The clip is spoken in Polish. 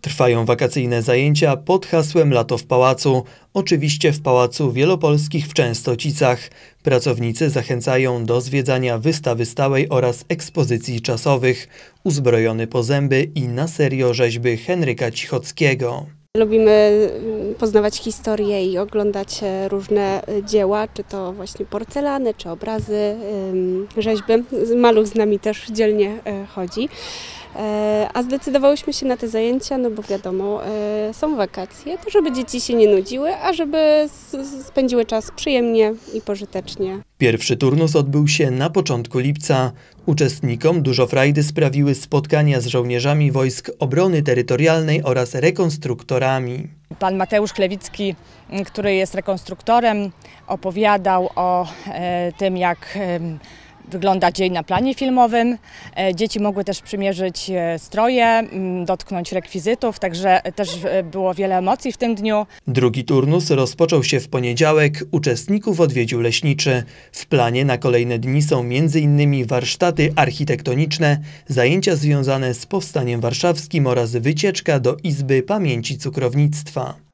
Trwają wakacyjne zajęcia pod hasłem Lato w Pałacu, oczywiście w Pałacu Wielopolskich w. Pracownicy zachęcają do zwiedzania wystawy stałej oraz ekspozycji czasowych, uzbrojony po zęby i na serio rzeźby Henryka Cichockiego. Lubimy mm, poznawać historię i oglądać e, różne e, dzieła, czy to właśnie porcelany, czy obrazy, rzeźby. Maluch z nami też dzielnie e, chodzi. E, A zdecydowałyśmy się na te zajęcia, no bo wiadomo, e, są wakacje, to żeby dzieci się nie nudziły, a żeby spędziły czas przyjemnie i pożytecznie. Pierwszy turnus odbył się na początku lipca. Uczestnikom dużo frajdy sprawiły spotkania z żołnierzami wojsk obrony terytorialnej oraz rekonstruktorami. Pan Mateusz Klewicki, który jest rekonstruktorem, opowiadał o e, tym, jak wygląda dzień na planie filmowym. E, dzieci mogły też przymierzyć e, stroje, m, dotknąć rekwizytów, także też e, było wiele emocji w tym dniu. Drugi turnus rozpoczął się w poniedziałek. Uczestników odwiedził leśniczy. W planie na kolejne dni są m.in. warsztaty architektoniczne, zajęcia związane z powstaniem warszawskim oraz wycieczka do Izby Pamięci Cukrownictwa.